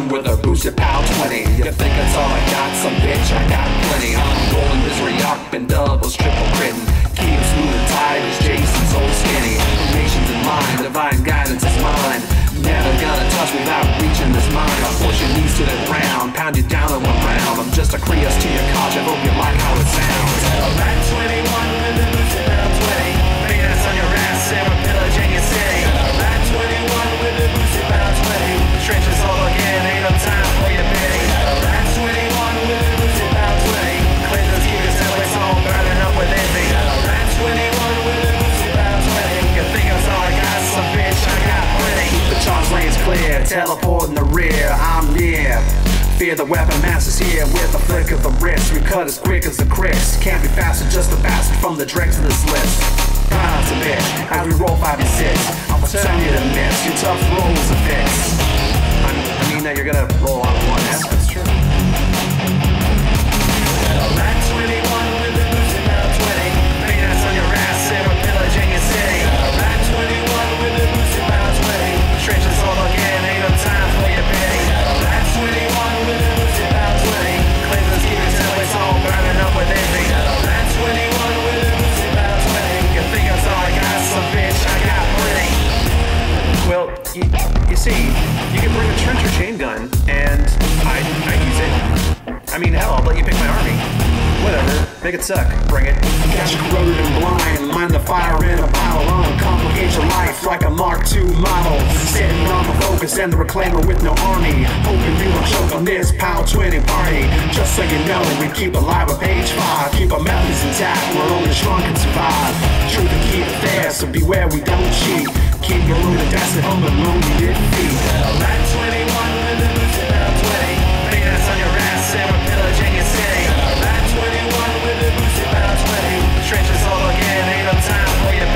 21 with a boosted power 20. You think that's all I got? Some bitch, I got plenty. I'm rolling misery up and doubles, triple critting. Keep smooth tight as Jason's old skinny. Nations in mind, divine guidance is mine. Never gonna touch without reaching this mind. I'll push your knees to the ground, pound you down in one round. I'm just a Creus to your couch, I hope you like how it sounds. Back 21 teleport in the rear, I'm near. Fear the weapon master's here with a flick of the wrist. We cut as quick as the Chris. Can't be faster, just a bastard from the dregs of this list. Pounds a bitch, as we roll 5 and 6. I'll turn you to miss, your tough rolls a fix. I I mean that you're gonna roll on one. That's this POW 20 party. Just so you know, we keep alive with page 5. Keep our methods intact, we're only strong can survive. Truth and keep it fair, so beware we don't cheat. Keep your loot and that's at home alone you didn't feed. Back 21 with a boosted power 20. Peanuts on your ass and we're pillaging your city. Back 21 with a boosted power 20. Trenches all again, ain't no time for your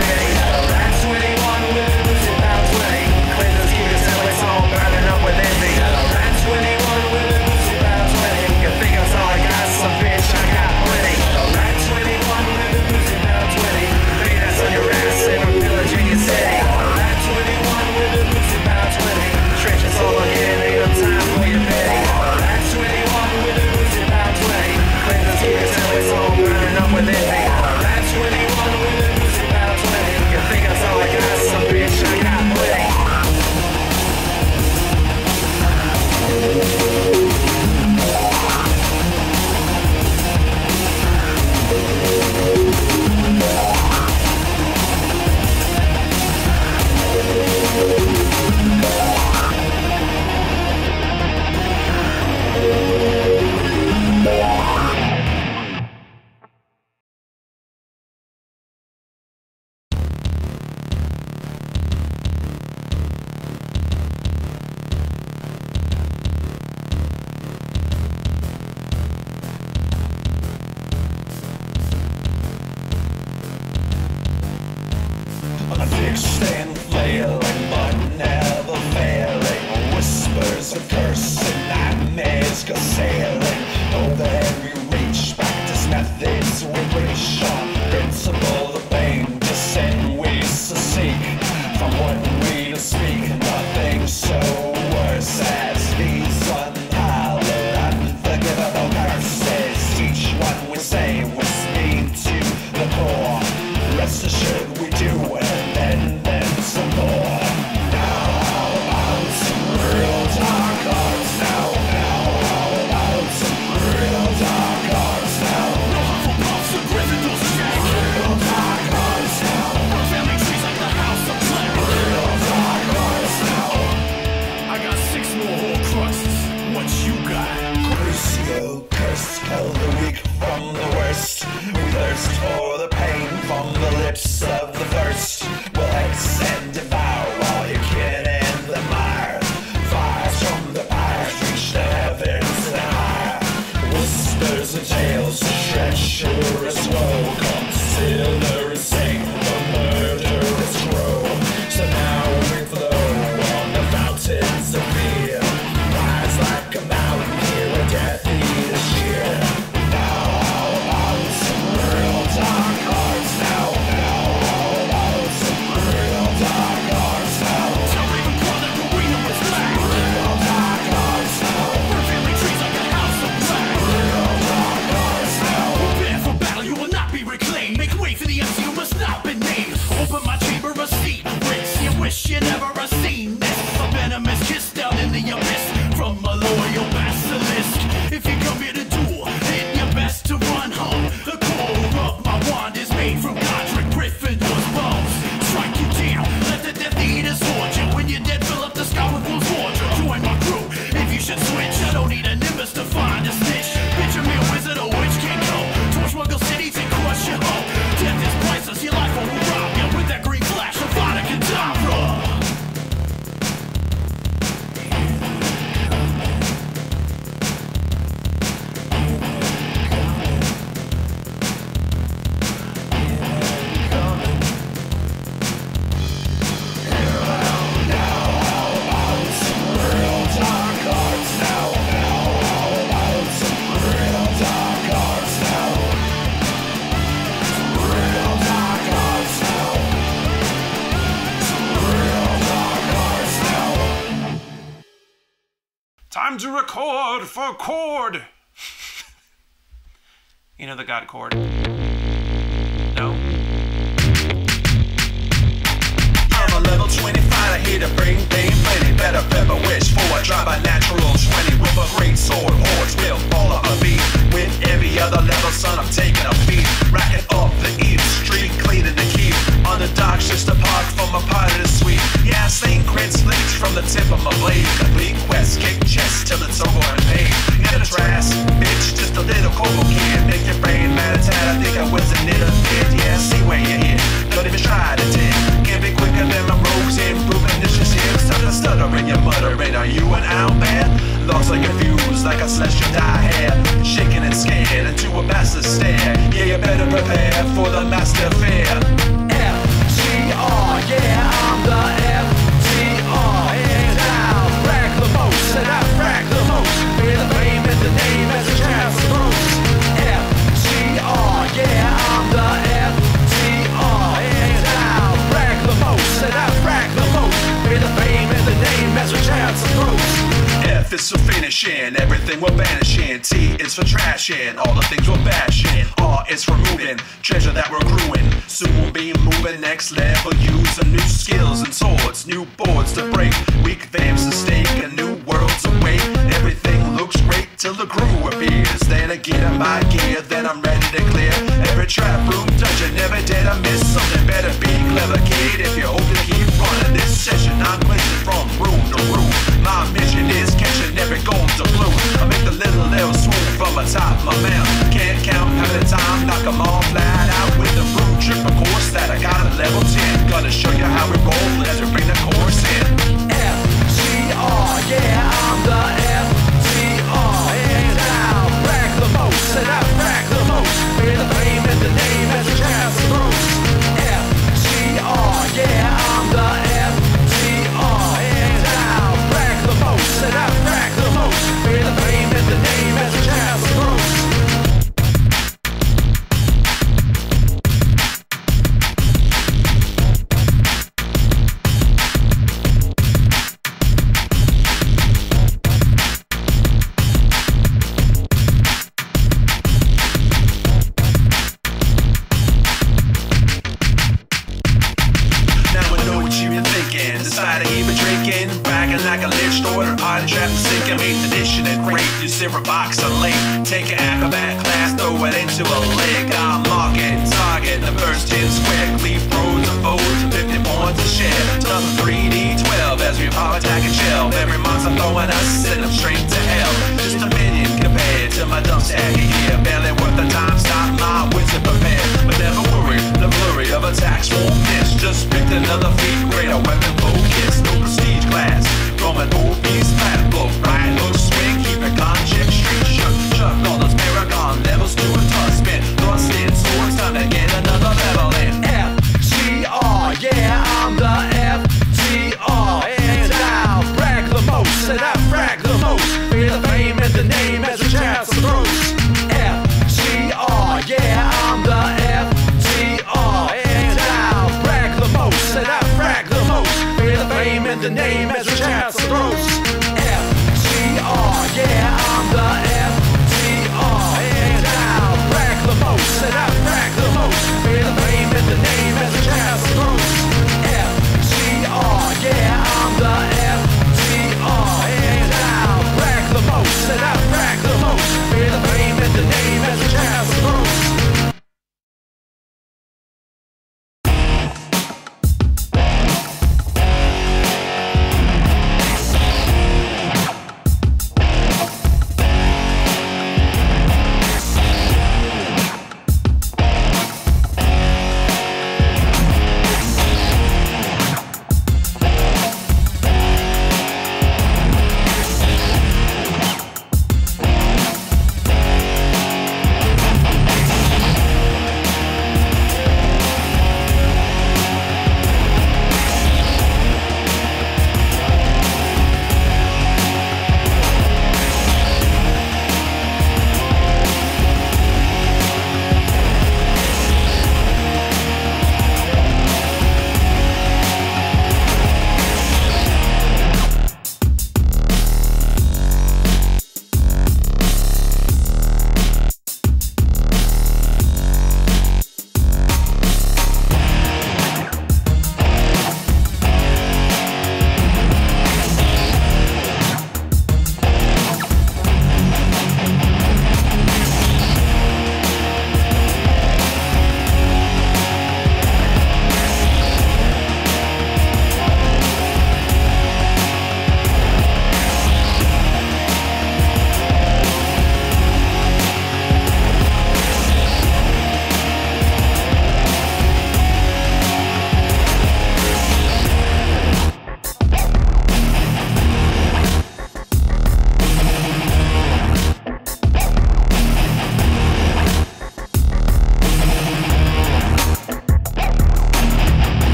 time to record for chord. you know the God chord. No. I'm a level 25, I hear the brain thing plenty. Better pepper wish for a drive a natural 20 with a great sword. Hordes will fall up a beat. With every other level, son, I'm taking a beat. Racking up the east, street cleaning the key. On the docks, just a park from a pilot suite. Yeah, everything we're banishing. T is for trashing, all the things we're bashing. R is for moving, treasure that we're growing. Soon we'll be moving next level, using new skills and swords, new boards to break. Weak vamps to stake, a new world's awake. Everything looks great till the crew appears. Then I get in my gear, then I'm ready to clear. Every trap room dungeon, never did I miss something. Better be clever, kid, if you're hoping to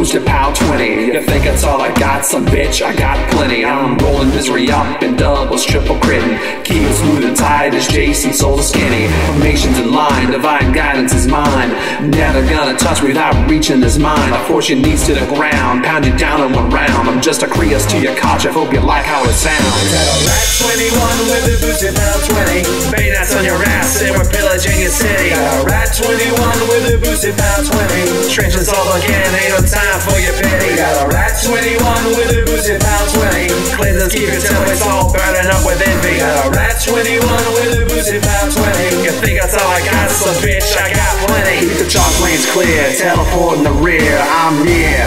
21 with a POW 20. You think that's all I got? Some bitch, I got plenty. I'm rolling misery up in doubles, triple critting. Keep it smooth and tight as Jason, soul is skinny. Formations in line, divine guidance is mine. Never gonna touch me without reaching his mind. I force your knees to the ground, pound you down in one round. I'm just a Creus to your couch, I hope you like how it sounds. Rat 21 with a boosted POW 20. Bayonets on your ass and we're pillaging your city. Rat 21 with a boosted POW 20. Trenches all again, ain't no time for your pity. Got a Rat 21 with a boosted POW 20. Cleanses keep your templates all burning up with envy. Got a Rat 21 with a boosted POW 20. You think that's all I got? So bitch, I got plenty. Keep the chalk lanes clear, teleport in the rear, I'm near.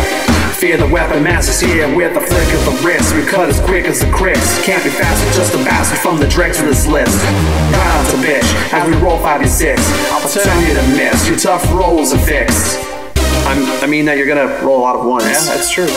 Fear the weapon master's here with a flick of the wrist. We cut as quick as the Chris. Can't be faster, just a bastard from the dregs of this list. Round to bitch, as we roll 56. I'll turn you to miss. Your tough rolls are fixed. I'm, I mean that you're gonna roll a lot of ones. Yeah, that's true. We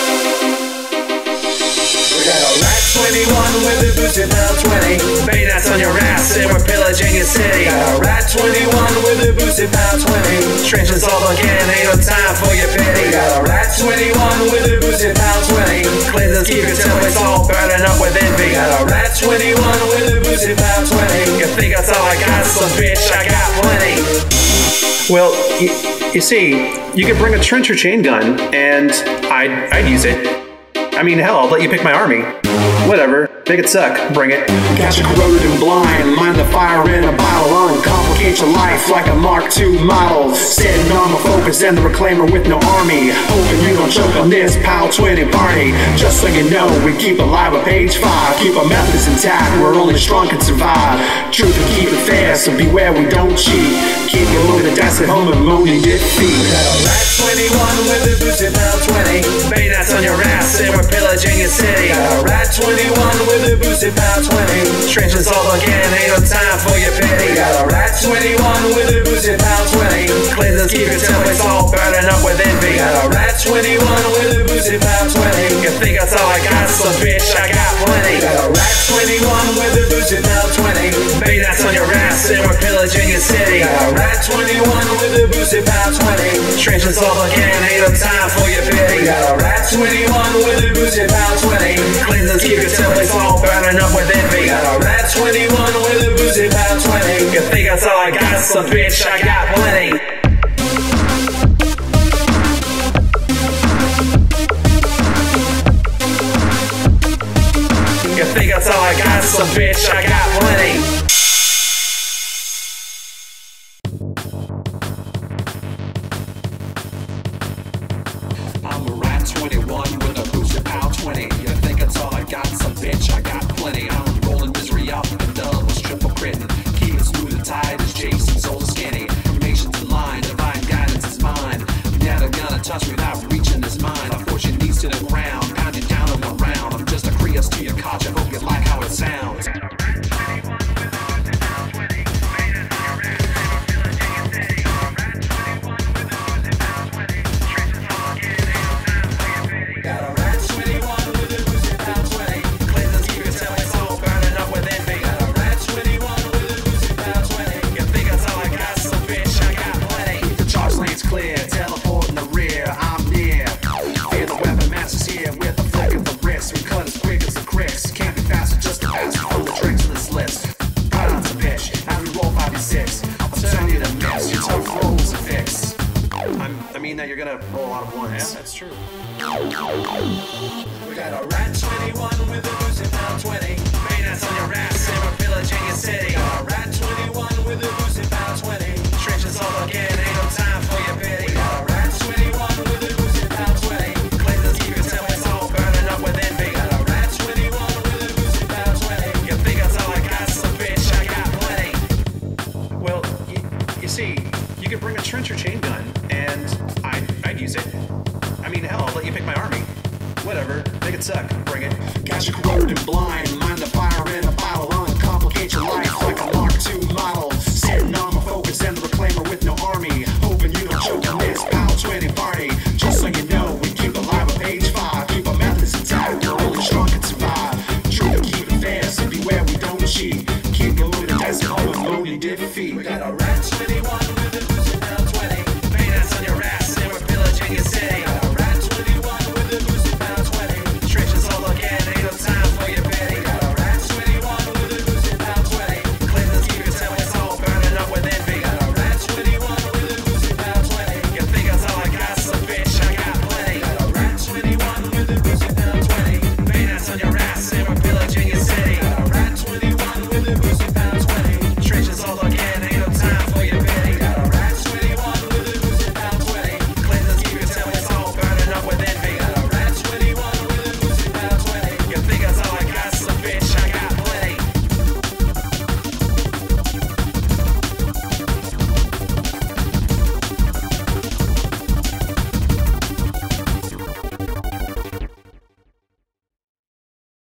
got a Rat 21 with a boosted POW 20. Bayonets on your ass and we're pillaging your city. Got a Rat 21 with a boosted POW 20. Trenches all again, ain't no time for your pity. Got a Rat 21 with a boosted POW 20. Cleanses keep your templates all burning up with envy. Got a Rat 21 with a boosted POW 20. You think that's all I got? So bitch, I got plenty. Well, you, see, you could bring a trencher chain gun, and I'd, I'd use it. I mean, hell, I'll let you pick my army. Whatever, make it suck, bring it. You corroded and blind, mind the fire in a bottle Uncomplicate your life like a Mark II model Sitting on my focus and the reclaimer with no army Hoping you don't choke on this POW 20 party Just so you know, we keep alive with page 5 Keep our methods intact, we're only strong can survive Truth and keep it fair, so beware we don't cheat Keep your load of dice at home and moaning defeat Rat 21 with a boosted POW 20. Bayonets on your ass and we're pillaging your city. A Rat 21 with a boosted POW 20. Trenches all again, ain't no time for your pity. A Rat 21 with a boosted POW 20. Cleanses keep your templates all burning up with envy. Got a Rat 21 with a boosted POW 20. You think that's all I got? So bitch, I got plenty. Got a Rat 21 with a boosted POW 20. Baby, that's on your ass and we're pillaging your city. Got a Rat 21 with a boosted POW 20. Trenches all again, ain't no time for your pity. Got a Rat 21 with a boosted POW 20. Cleanses keep your templates all burning up with envy. Got a Rat 21 with a boosted POW 20. You think that's all I got? So bitch, I got plenty. Bitch, I got I mean that you're gonna roll a lot of ones. Yeah, that's true. We got a Rat 21 with a boosted POW 20. Bayonets on your ass and we're pillaging your city. Got a Rat 21 with a boosted POW 20. Trenches all again, it suck, bring it. Got you corroded and blind,